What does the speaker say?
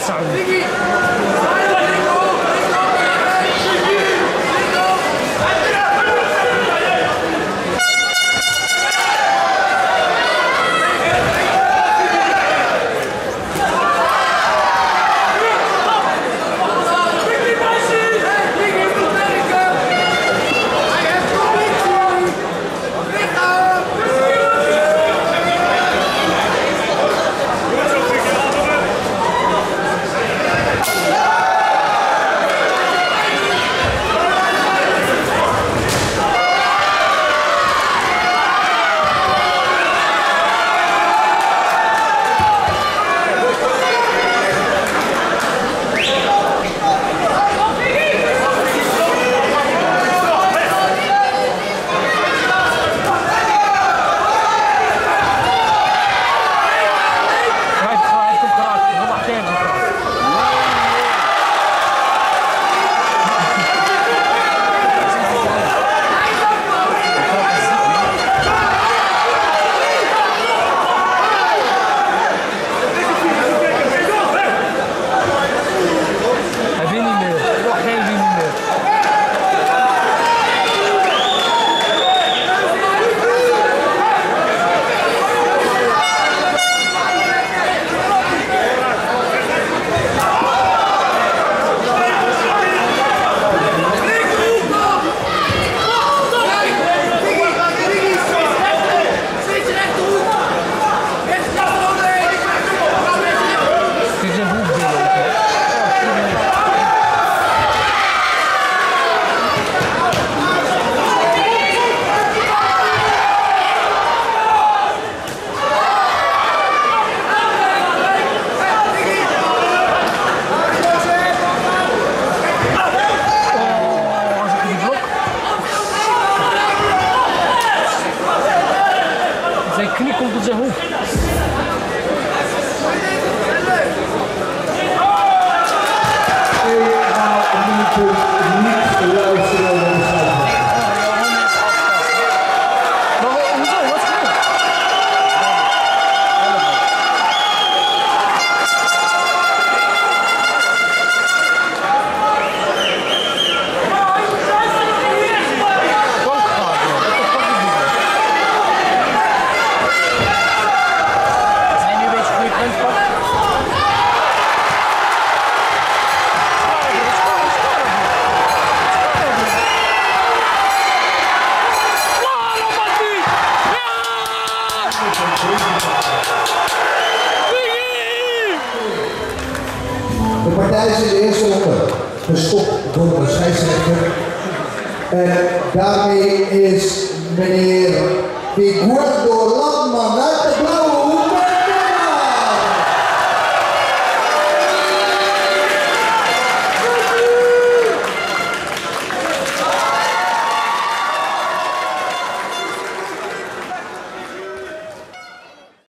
Sa'di. الجهود De partij is in de eerste ronde gestopt door de scheidsrechter. En daarmee is meneer Figuardo Landman